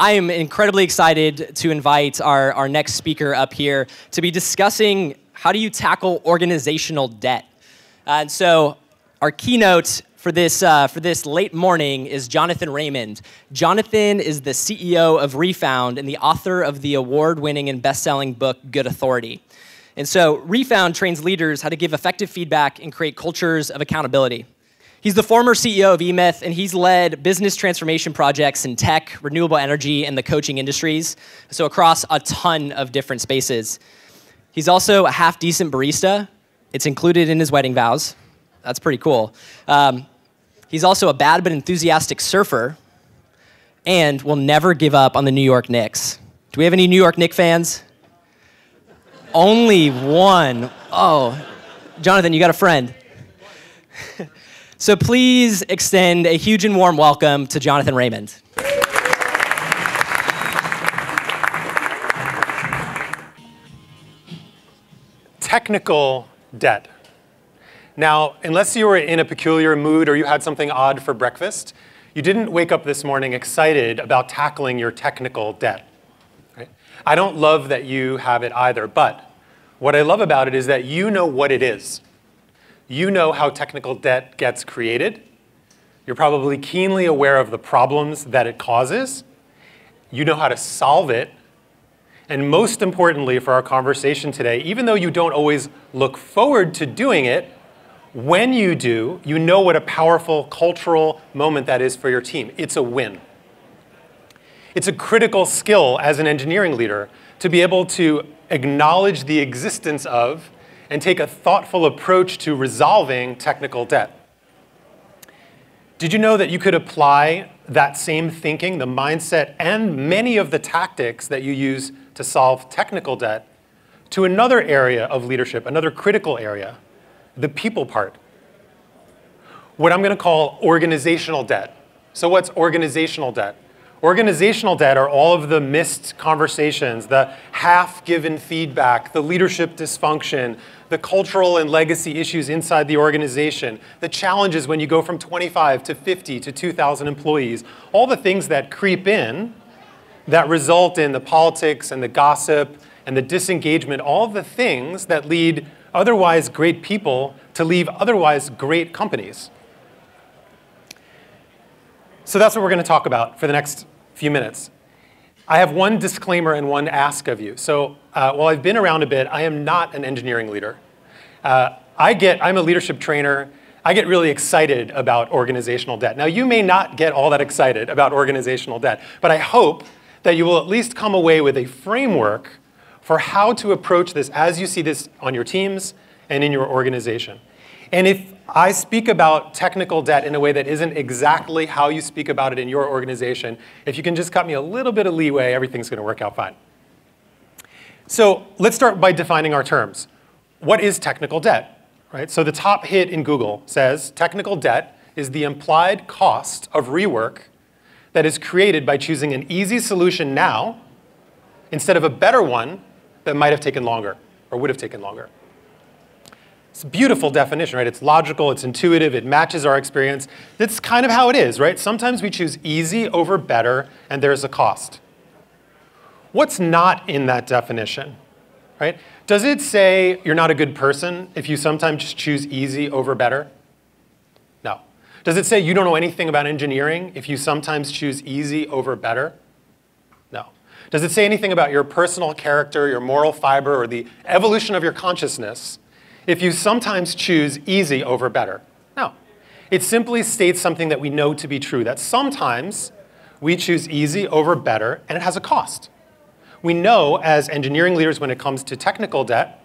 I am incredibly excited to invite our, our next speaker up here to be discussing how do you tackle organizational debt. Uh, and so, our keynote for this, uh, for this late morning is Jonathan Raymond. Jonathan is the CEO of Refound and the author of the award winning and best selling book, Good Authority. And so, Refound trains leaders how to give effective feedback and create cultures of accountability. He's the former CEO of eMyth, and he's led business transformation projects in tech, renewable energy, and the coaching industries, so across a ton of different spaces. He's also a half decent barista. It's included in his wedding vows. That's pretty cool. Um, he's also a bad but enthusiastic surfer, and will never give up on the New York Knicks. Do we have any New York Knicks fans? Only one. Oh, Jonathan, you got a friend. So please extend a huge and warm welcome to Jonathan Raymond. Technical debt. Now, unless you were in a peculiar mood or you had something odd for breakfast, you didn't wake up this morning excited about tackling your technical debt. Right? I don't love that you have it either, but what I love about it is that you know what it is. You know how technical debt gets created. You're probably keenly aware of the problems that it causes. You know how to solve it. And most importantly for our conversation today, even though you don't always look forward to doing it, when you do, you know what a powerful cultural moment that is for your team. It's a win. It's a critical skill as an engineering leader to be able to acknowledge the existence of and take a thoughtful approach to resolving technical debt. Did you know that you could apply that same thinking, the mindset, and many of the tactics that you use to solve technical debt to another area of leadership, another critical area, the people part? What I'm going to call organizational debt. So, what's organizational debt? Organizational debt are all of the missed conversations, the half given feedback, the leadership dysfunction, the cultural and legacy issues inside the organization, the challenges when you go from 25 to 50 to 2,000 employees, all the things that creep in that result in the politics and the gossip and the disengagement, all the things that lead otherwise great people to leave otherwise great companies. So that's what we're going to talk about for the next few minutes. I have one disclaimer and one ask of you. So uh, while I've been around a bit, I am not an engineering leader. Uh, I get, I'm a leadership trainer. I get really excited about organizational debt. Now, you may not get all that excited about organizational debt, but I hope that you will at least come away with a framework for how to approach this as you see this on your teams and in your organization. And if I speak about technical debt in a way that isn't exactly how you speak about it in your organization, if you can just cut me a little bit of leeway, everything's going to work out fine. So let's start by defining our terms. What is technical debt? Right? So the top hit in Google says technical debt is the implied cost of rework that is created by choosing an easy solution now instead of a better one that might have taken longer or would have taken longer. It's a beautiful definition, right? It's logical, it's intuitive, it matches our experience. That's kind of how it is, right? Sometimes we choose easy over better, and there's a cost. What's not in that definition, right? Does it say you're not a good person if you sometimes choose easy over better? No. Does it say you don't know anything about engineering if you sometimes choose easy over better? No. Does it say anything about your personal character, your moral fiber, or the evolution of your consciousness if you sometimes choose easy over better. No. It simply states something that we know to be true, that sometimes we choose easy over better, and it has a cost. We know as engineering leaders when it comes to technical debt,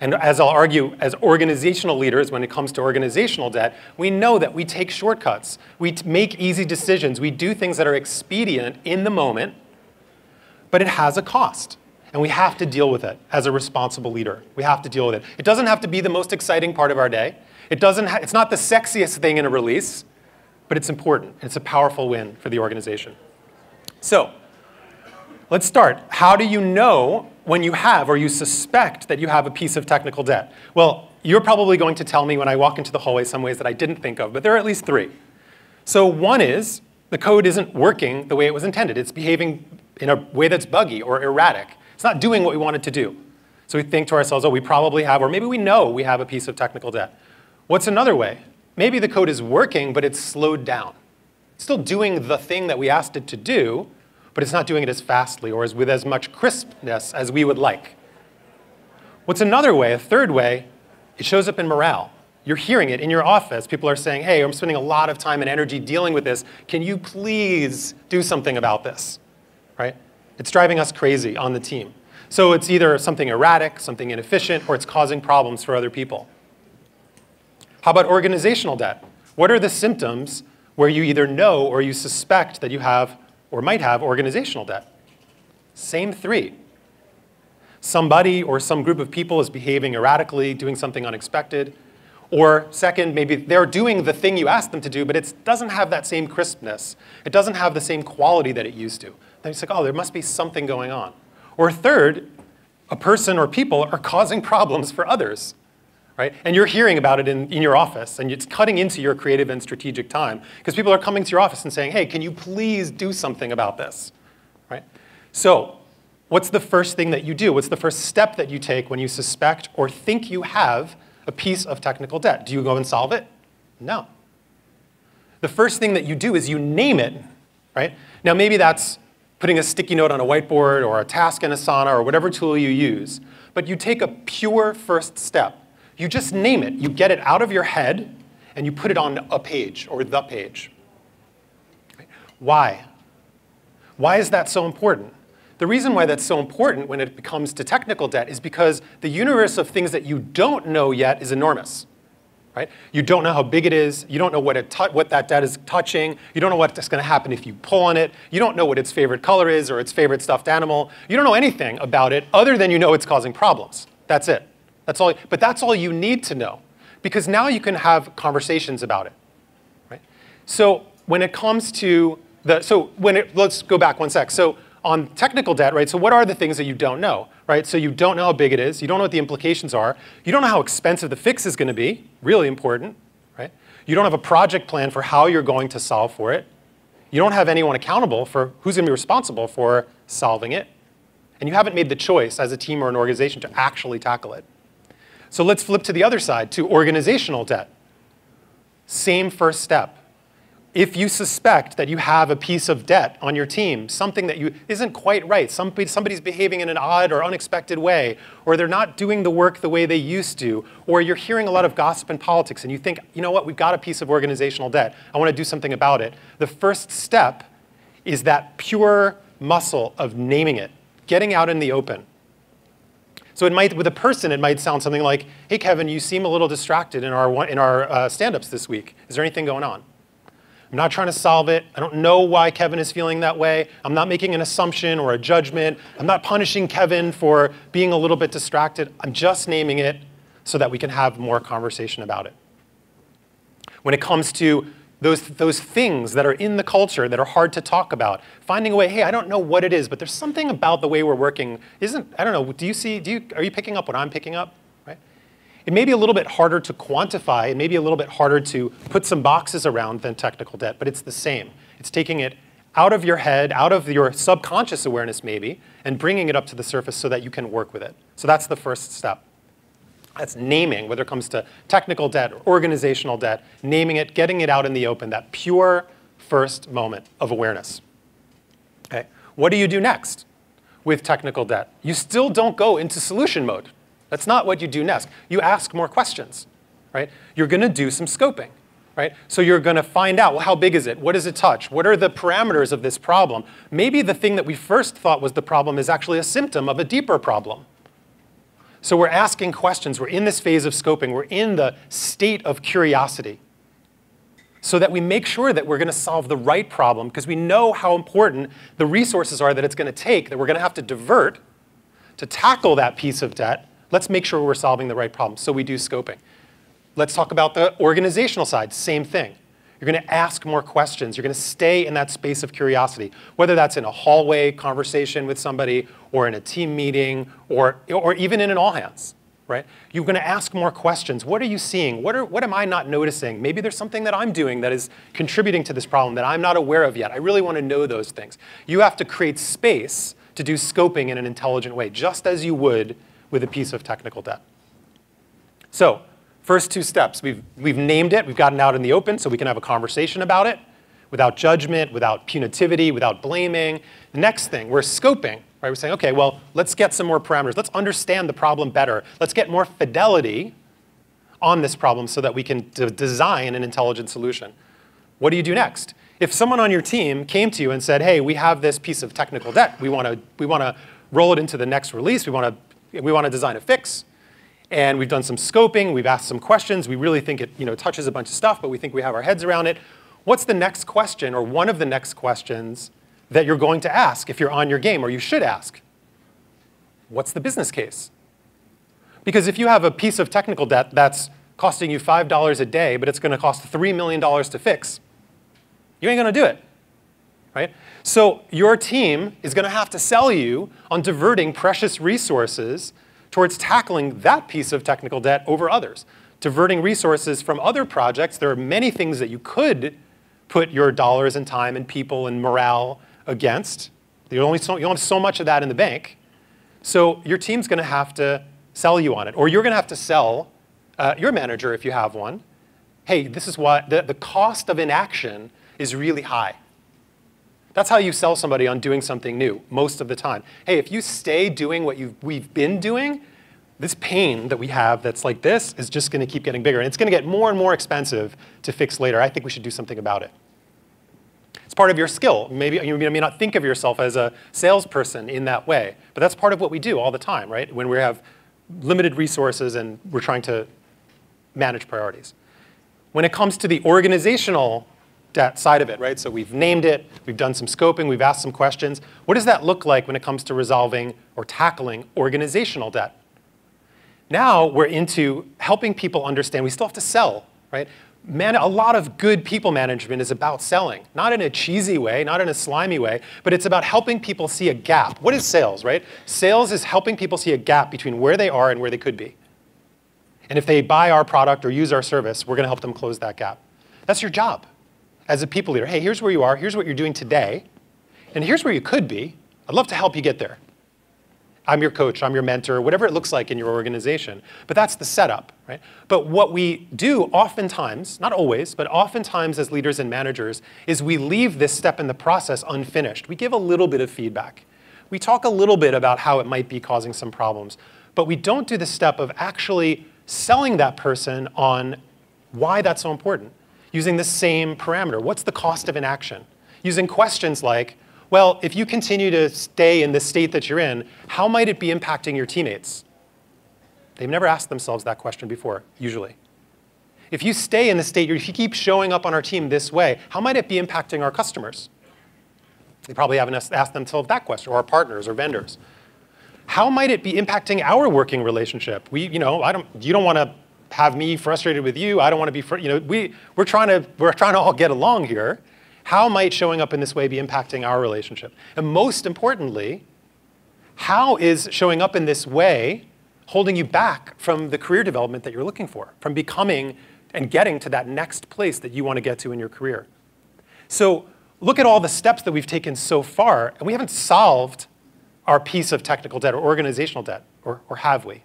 and as I'll argue, as organizational leaders, when it comes to organizational debt, we know that we take shortcuts. We make easy decisions. We do things that are expedient in the moment, but it has a cost. And we have to deal with it as a responsible leader. We have to deal with it. It doesn't have to be the most exciting part of our day. It doesn't it's not the sexiest thing in a release, but it's important. It's a powerful win for the organization. So, let's start. How do you know when you have or you suspect that you have a piece of technical debt? Well, you're probably going to tell me when I walk into the hallway some ways that I didn't think of, but there are at least three. So, one is the code isn't working the way it was intended. It's behaving in a way that's buggy or erratic. It's not doing what we want it to do. So we think to ourselves, oh, we probably have, or maybe we know we have a piece of technical debt. What's another way? Maybe the code is working, but it's slowed down. It's still doing the thing that we asked it to do, but it's not doing it as fastly or as, with as much crispness as we would like. What's another way, a third way, it shows up in morale. You're hearing it in your office. People are saying, hey, I'm spending a lot of time and energy dealing with this. Can you please do something about this? Right? It's driving us crazy on the team. So it's either something erratic, something inefficient, or it's causing problems for other people. How about organizational debt? What are the symptoms where you either know or you suspect that you have or might have organizational debt? Same three. Somebody or some group of people is behaving erratically, doing something unexpected. Or second, maybe they're doing the thing you asked them to do, but it doesn't have that same crispness. It doesn't have the same quality that it used to. Then it's like, oh, there must be something going on. Or third, a person or people are causing problems for others. Right? And you're hearing about it in, in your office, and it's cutting into your creative and strategic time because people are coming to your office and saying, hey, can you please do something about this? Right? So, what's the first thing that you do? What's the first step that you take when you suspect or think you have a piece of technical debt? Do you go and solve it? No. The first thing that you do is you name it, right? Now, maybe that's putting a sticky note on a whiteboard or a task in Asana or whatever tool you use, but you take a pure first step. You just name it. You get it out of your head and you put it on a page or the page. Why? Why is that so important? The reason why that's so important when it comes to technical debt is because the universe of things that you don't know yet is enormous. Right? You don't know how big it is. You don't know what, it what that debt is touching. You don't know what's going to happen if you pull on it. You don't know what its favorite color is or its favorite stuffed animal. You don't know anything about it other than you know it's causing problems. That's it. That's all, but that's all you need to know because now you can have conversations about it. Right? So when it comes to the, so when it, let's go back one sec. So on technical debt, right, so what are the things that you don't know, right? So you don't know how big it is. You don't know what the implications are. You don't know how expensive the fix is going to be, really important, right? You don't have a project plan for how you're going to solve for it. You don't have anyone accountable for who's going to be responsible for solving it. And you haven't made the choice as a team or an organization to actually tackle it. So let's flip to the other side, to organizational debt. Same first step. If you suspect that you have a piece of debt on your team, something that you isn't quite right, somebody, somebody's behaving in an odd or unexpected way, or they're not doing the work the way they used to, or you're hearing a lot of gossip and politics and you think, you know what, we've got a piece of organizational debt, I want to do something about it. The first step is that pure muscle of naming it, getting out in the open. So it might, with a person, it might sound something like, hey, Kevin, you seem a little distracted in our, in our uh, stand-ups this week. Is there anything going on? I'm not trying to solve it. I don't know why Kevin is feeling that way. I'm not making an assumption or a judgment. I'm not punishing Kevin for being a little bit distracted. I'm just naming it so that we can have more conversation about it. When it comes to those, those things that are in the culture that are hard to talk about. Finding a way, hey, I don't know what it is, but there's something about the way we're working. Isn't, I don't know, do you see, do you, are you picking up what I'm picking up? It may be a little bit harder to quantify, it may be a little bit harder to put some boxes around than technical debt, but it's the same. It's taking it out of your head, out of your subconscious awareness maybe, and bringing it up to the surface so that you can work with it. So that's the first step. That's naming, whether it comes to technical debt or organizational debt, naming it, getting it out in the open, that pure first moment of awareness. Okay. What do you do next with technical debt? You still don't go into solution mode. That's not what you do next. You ask more questions, right? You're going to do some scoping, right? So you're going to find out, well, how big is it? What does it touch? What are the parameters of this problem? Maybe the thing that we first thought was the problem is actually a symptom of a deeper problem. So we're asking questions. We're in this phase of scoping. We're in the state of curiosity so that we make sure that we're going to solve the right problem because we know how important the resources are that it's going to take, that we're going to have to divert to tackle that piece of debt. Let's make sure we're solving the right problem. So we do scoping. Let's talk about the organizational side. Same thing. You're going to ask more questions. You're going to stay in that space of curiosity, whether that's in a hallway conversation with somebody or in a team meeting or, or even in an all hands, right? You're going to ask more questions. What are you seeing? What, are, what am I not noticing? Maybe there's something that I'm doing that is contributing to this problem that I'm not aware of yet. I really want to know those things. You have to create space to do scoping in an intelligent way, just as you would with a piece of technical debt. So, first two steps. We've, we've named it, we've gotten out in the open so we can have a conversation about it without judgment, without punitivity, without blaming. The next thing, we're scoping. Right? We're saying, okay, well, let's get some more parameters. Let's understand the problem better. Let's get more fidelity on this problem so that we can design an intelligent solution. What do you do next? If someone on your team came to you and said, hey, we have this piece of technical debt, we want to we want to roll it into the next release, we want to we want to design a fix, and we've done some scoping, we've asked some questions, we really think it you know, touches a bunch of stuff, but we think we have our heads around it. What's the next question, or one of the next questions that you're going to ask if you're on your game, or you should ask. What's the business case? Because if you have a piece of technical debt that's costing you $5 a day, but it's going to cost $3 million to fix, you ain't going to do it. Right? So your team is going to have to sell you on diverting precious resources towards tackling that piece of technical debt over others. Diverting resources from other projects, there are many things that you could put your dollars and time and people and morale against. You only, so, you have so much of that in the bank. So your team's going to have to sell you on it. Or you're going to have to sell uh, your manager, if you have one, hey, this is what the, the cost of inaction is really high. That's how you sell somebody on doing something new most of the time. Hey, if you stay doing what we've been doing, this pain that we have that's like this is just going to keep getting bigger. And it's going to get more and more expensive to fix later. I think we should do something about it. It's part of your skill. Maybe you may not think of yourself as a salesperson in that way, but that's part of what we do all the time, right? When we have limited resources and we're trying to manage priorities. When it comes to the organizational side of it, right? So we've named it, we've done some scoping, we've asked some questions. What does that look like when it comes to resolving or tackling organizational debt? Now we're into helping people understand we still have to sell, right? man, a lot of good people management is about selling, not in a cheesy way, not in a slimy way, but it's about helping people see a gap. What is sales, right? Sales is helping people see a gap between where they are and where they could be. And if they buy our product or use our service, we're going to help them close that gap. That's your job as a people leader. Hey, here's where you are, here's what you're doing today, and here's where you could be. I'd love to help you get there. I'm your coach, I'm your mentor, whatever it looks like in your organization. But that's the setup, right? But what we do oftentimes, not always, but oftentimes as leaders and managers, is we leave this step in the process unfinished. We give a little bit of feedback. We talk a little bit about how it might be causing some problems, but we don't do the step of actually selling that person on why that's so important, using the same parameter. What's the cost of inaction? Using questions like, well, if you continue to stay in the state that you're in, how might it be impacting your teammates? They've never asked themselves that question before, usually. If you stay in the state, if you keep showing up on our team this way, how might it be impacting our customers? They probably haven't asked themselves that question, or our partners or vendors. How might it be impacting our working relationship? We, you know, I don't, you don't want to have me frustrated with you. I don't want to be, fr- you know, we, we're trying to, we're trying to all get along here. How might showing up in this way be impacting our relationship? And most importantly, how is showing up in this way holding you back from the career development that you're looking for, from becoming and getting to that next place that you want to get to in your career? So look at all the steps that we've taken so far, and we haven't solved our piece of technical debt or organizational debt, or, or have we?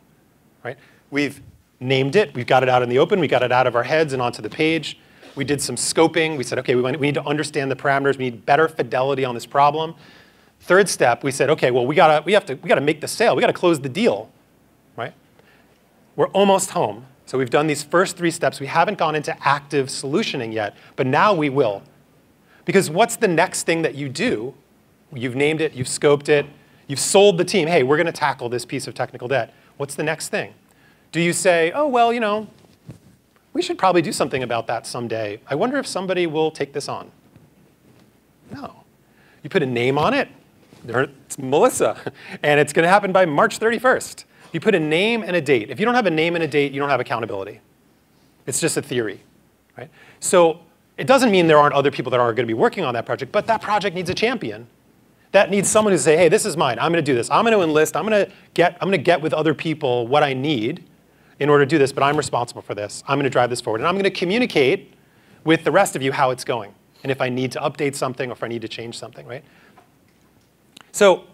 Right? We've named it, we've got it out in the open, we got it out of our heads and onto the page. We did some scoping. We said, okay, we, we need to understand the parameters. We need better fidelity on this problem. Third step, we said, okay, well, we gotta, we have to, we gotta make the sale. We gotta close the deal, right? We're almost home. So we've done these first three steps. We haven't gone into active solutioning yet, but now we will. Because what's the next thing that you do? You've named it, you've scoped it, you've sold the team, hey, we're gonna tackle this piece of technical debt. What's the next thing? Do you say, oh, well, you know, we should probably do something about that someday. I wonder if somebody will take this on. No. You put a name on it, it's Melissa, and it's going to happen by March 31st. You put a name and a date. If you don't have a name and a date, you don't have accountability. It's just a theory, right? So it doesn't mean there aren't other people that are going to be working on that project, but that project needs a champion. That needs someone to say, hey, this is mine. I'm going to do this. I'm going to enlist. I'm going to get, I'm going to get with other people what I need in order to do this, but I'm responsible for this. I'm going to drive this forward. And I'm going to communicate with the rest of you how it's going and if I need to update something or if I need to change something, right? So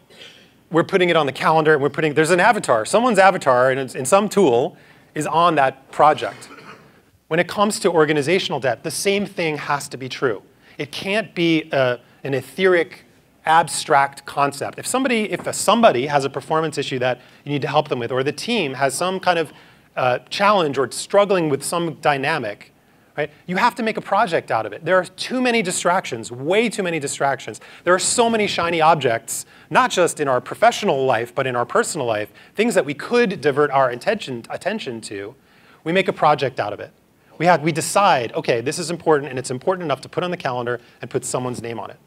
we're putting it on the calendar and we're putting, there's an avatar. Someone's avatar in, in some tool is on that project. When it comes to organizational debt, the same thing has to be true. It can't be a, an etheric, abstract concept. If somebody, if a, somebody has a performance issue that you need to help them with, or the team has some kind of uh, challenge or struggling with some dynamic, right? You have to make a project out of it. There are too many distractions, way too many distractions. There are so many shiny objects, not just in our professional life, but in our personal life, things that we could divert our attention, attention to. We make a project out of it. We, have, we decide, okay, this is important, and it's important enough to put on the calendar and put someone's name on it.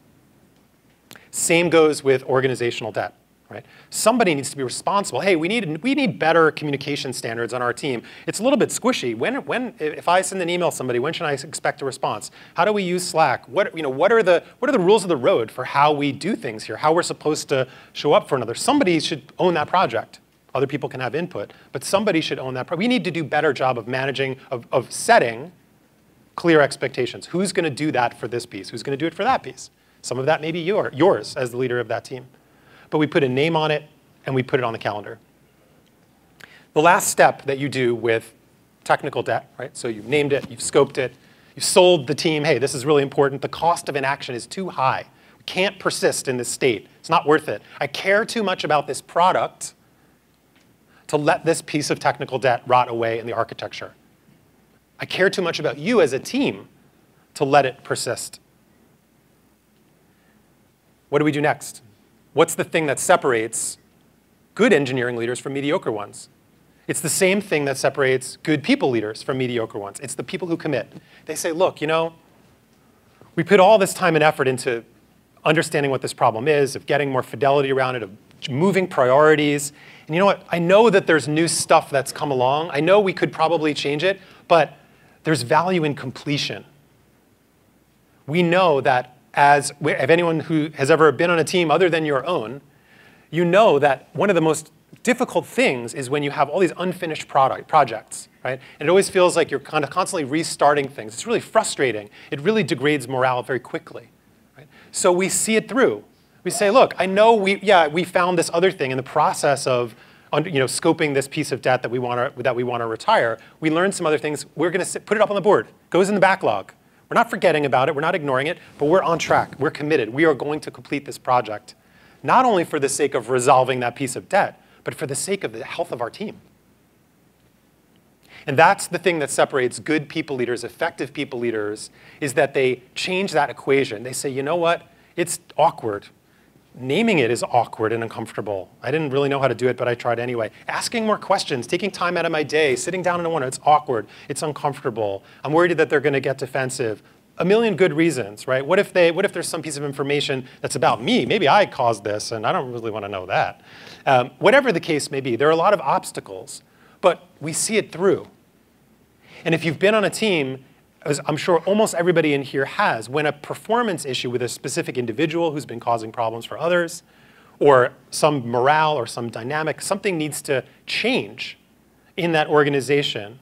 Same goes with organizational debt. Right? Somebody needs to be responsible. Hey, we need, we need better communication standards on our team. It's a little bit squishy. When, when, if I send an email to somebody, when should I expect a response? How do we use Slack? What, you know, what, are the, what are the rules of the road for how we do things here, how we're supposed to show up for another? Somebody should own that project. Other people can have input, but somebody should own that. We need to do better job of managing, of, of setting clear expectations. Who's going to do that for this piece? Who's going to do it for that piece? Some of that may be your, yours as the leader of that team but we put a name on it and we put it on the calendar. The last step that you do with technical debt, right? So you've named it, you've scoped it, you've sold the team, hey, this is really important. The cost of inaction is too high. We can't persist in this state. It's not worth it. I care too much about this product to let this piece of technical debt rot away in the architecture. I care too much about you as a team to let it persist. What do we do next? What's the thing that separates good engineering leaders from mediocre ones? It's the same thing that separates good people leaders from mediocre ones. It's the people who commit. They say, look, you know, we put all this time and effort into understanding what this problem is, of getting more fidelity around it, of moving priorities. And you know what? I know that there's new stuff that's come along. I know we could probably change it, but there's value in completion. We know that as if anyone who has ever been on a team other than your own, you know that one of the most difficult things is when you have all these unfinished product projects, right? And it always feels like you're kind of constantly restarting things. It's really frustrating. It really degrades morale very quickly. Right? So we see it through. We say, look, I know we, yeah, we found this other thing in the process of you know, scoping this piece of debt that we want to that we want to retire. We learned some other things. We're going to put it up on the board. Goes in the backlog. We're not forgetting about it, we're not ignoring it, but we're on track. We're committed. We are going to complete this project, not only for the sake of resolving that piece of debt, but for the sake of the health of our team. And that's the thing that separates good people leaders, effective people leaders, is that they change that equation. They say, you know what? It's awkward. Naming it is awkward and uncomfortable. I didn't really know how to do it, but I tried anyway. Asking more questions, taking time out of my day, sitting down in a corner, it's awkward, it's uncomfortable. I'm worried that they're going to get defensive. A million good reasons, right? What if, they, what if there's some piece of information that's about me? Maybe I caused this, and I don't really want to know that. Um, whatever the case may be, there are a lot of obstacles, but we see it through. And if you've been on a team as I'm sure almost everybody in here has, when a performance issue with a specific individual who's been causing problems for others, or some morale or some dynamic, something needs to change in that organization,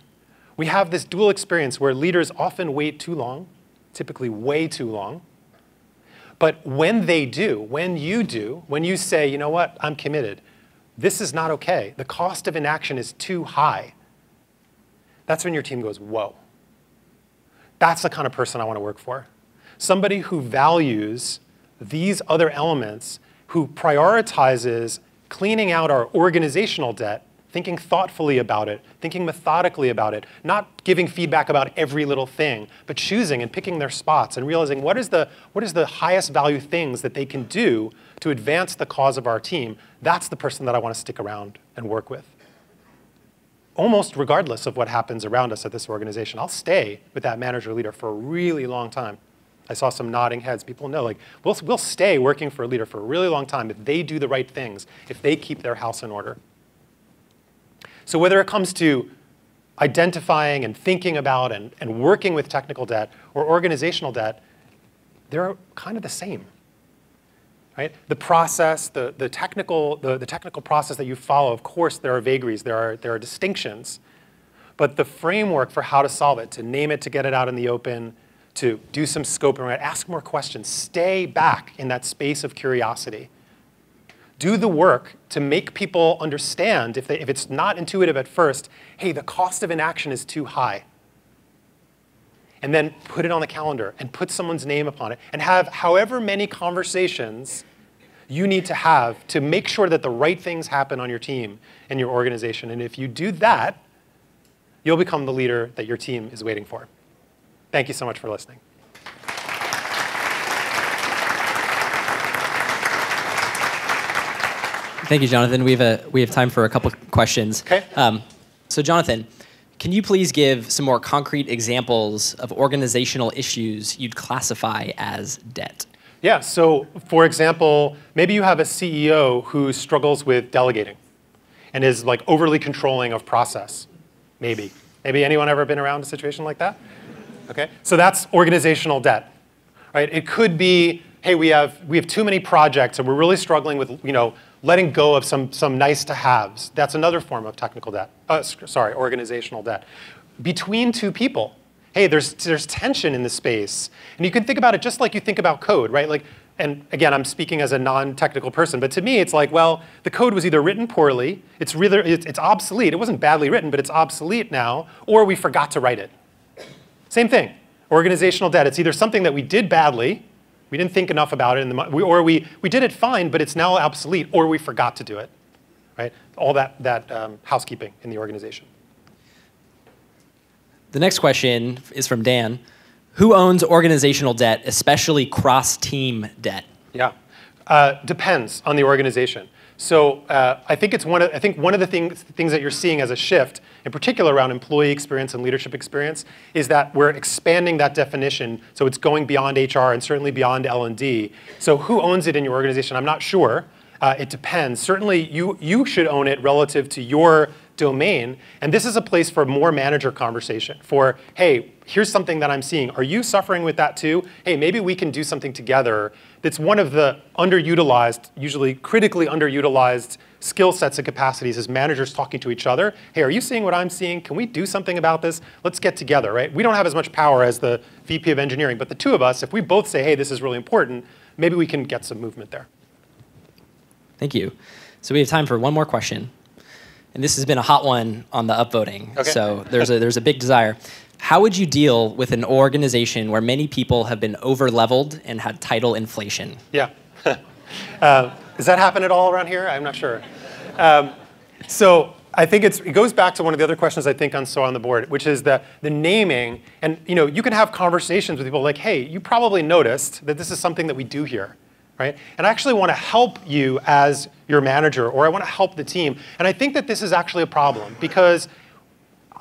we have this dual experience where leaders often wait too long, typically way too long. But when they do, when you do, when you say, you know what, I'm committed, this is not okay, the cost of inaction is too high, that's when your team goes, whoa. That's the kind of person I want to work for. Somebody who values these other elements, who prioritizes cleaning out our organizational debt, thinking thoughtfully about it, thinking methodically about it, not giving feedback about every little thing, but choosing and picking their spots and realizing what is the, what is the highest value things that they can do to advance the cause of our team. That's the person that I want to stick around and work with almost regardless of what happens around us at this organization. I'll stay with that manager leader for a really long time. I saw some nodding heads. People know, like, we'll, we'll stay working for a leader for a really long time if they do the right things, if they keep their house in order. So whether it comes to identifying and thinking about and, and working with technical debt or organizational debt, they're kind of the same right? The process, the, the, technical, the, the technical process that you follow, of course, there are vagaries, there are, there are distinctions, but the framework for how to solve it, to name it, to get it out in the open, to do some scoping, right? ask more questions, stay back in that space of curiosity. Do the work to make people understand, if, they, if it's not intuitive at first, hey, the cost of inaction is too high. And then put it on the calendar and put someone's name upon it and have however many conversations you need to have to make sure that the right things happen on your team and your organization. And if you do that, you'll become the leader that your team is waiting for. Thank you so much for listening. Thank you, Jonathan. We have, a, we have time for a couple questions. Okay. Um, so, Jonathan, can you please give some more concrete examples of organizational issues you'd classify as debt? Yeah, so for example, maybe you have a CEO who struggles with delegating and is like overly controlling of process. Maybe. Maybe anyone ever been around a situation like that? Okay, so that's organizational debt, right? It could be, hey, we have, we have too many projects and we're really struggling with, you know, letting go of some, some nice to haves. That's another form of technical debt, uh, sorry, organizational debt. Between two people, hey, there's, there's tension in the space. And you can think about it just like you think about code, right? Like, and again, I'm speaking as a non-technical person, but to me, it's like, well, the code was either written poorly, it's, really, it's, it's obsolete. It wasn't badly written, but it's obsolete now, or we forgot to write it. Same thing, organizational debt. It's either something that we did badly, we didn't think enough about it, in the, or we, we did it fine, but it's now obsolete, or we forgot to do it, right? All that, that um, housekeeping in the organization. The next question is from Dan. Who owns organizational debt, especially cross-team debt? Yeah, uh, depends on the organization. So uh, I think it's one of I think one of the things things that you're seeing as a shift, in particular around employee experience and leadership experience, is that we're expanding that definition. So it's going beyond HR and certainly beyond L and D. So who owns it in your organization? I'm not sure. Uh, it depends. Certainly, you you should own it relative to your domain. And this is a place for more manager conversation for, hey, here's something that I'm seeing. Are you suffering with that too? Hey, maybe we can do something together. That's one of the underutilized, usually critically underutilized skill sets and capacities is managers talking to each other. Hey, are you seeing what I'm seeing? Can we do something about this? Let's get together, right? We don't have as much power as the VP of engineering, but the two of us, if we both say, hey, this is really important, maybe we can get some movement there. Thank you. So we have time for one more question and this has been a hot one on the upvoting. Okay. So there's a there's a big desire. How would you deal with an organization where many people have been over leveled and had title inflation? Yeah. uh, does that happen at all around here? I'm not sure. Um, so I think it goes back to one of the other questions I think on so on the board, which is the, the naming. And you know, you can have conversations with people like, hey, you probably noticed that this is something that we do here right? And I actually want to help you as your manager, or I want to help the team. And I think that this is actually a problem because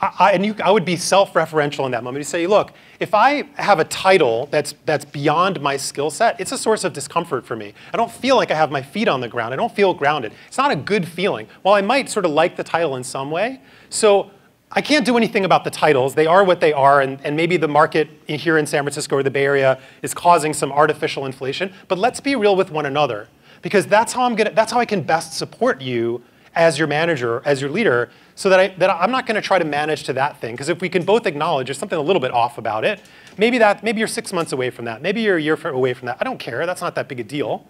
I, and you, I would be self-referential in that moment. You say, look, if I have a title that's, that's beyond my skill set, it's a source of discomfort for me. I don't feel like I have my feet on the ground. I don't feel grounded. It's not a good feeling. While I might sort of like the title in some way, so I can't do anything about the titles. They are what they are, and, and maybe the market here in San Francisco or the Bay Area is causing some artificial inflation. But let's be real with one another, because that's how I'm gonna, that's how I can best support you as your manager, as your leader, so that, I, that I'm not going to try to manage to that thing. Because if we can both acknowledge there's something a little bit off about it, maybe that maybe you're six months away from that, maybe you're a year away from that. I don't care. That's not that big a deal.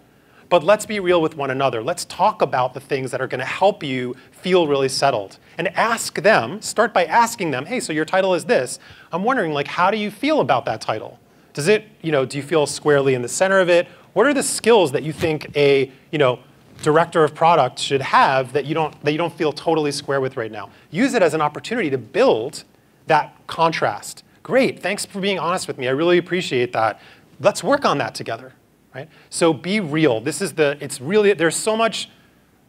But let's be real with one another. Let's talk about the things that are going to help you feel really settled. And ask them, start by asking them, hey, so your title is this. I'm wondering, like, how do you feel about that title? Does it, you know, do you feel squarely in the center of it? What are the skills that you think a, you know, director of product should have that you don't, that you don't feel totally square with right now? Use it as an opportunity to build that contrast. Great, thanks for being honest with me. I really appreciate that. Let's work on that together right? So be real. This is the, it's really, there's so much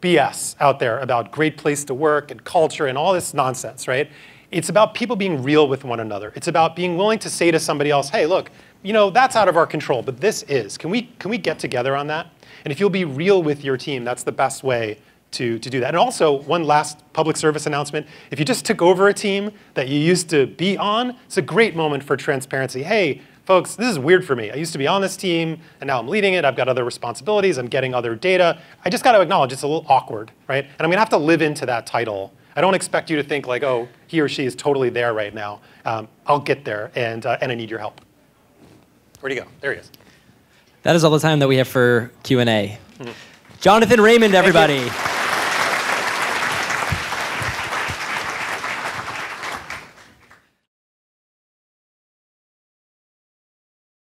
BS out there about great place to work and culture and all this nonsense, right? It's about people being real with one another. It's about being willing to say to somebody else, hey, look, you know, that's out of our control, but this is. Can we, can we get together on that? And if you'll be real with your team, that's the best way to, to do that. And also, one last public service announcement. If you just took over a team that you used to be on, it's a great moment for transparency. Hey, folks, this is weird for me. I used to be on this team, and now I'm leading it. I've got other responsibilities. I'm getting other data. I just got to acknowledge it's a little awkward, right? And I'm going to have to live into that title. I don't expect you to think like, oh, he or she is totally there right now. Um, I'll get there, and, uh, and I need your help. Where'd he go? There he is. That is all the time that we have for Q&A. Mm -hmm. Jonathan Raymond, everybody.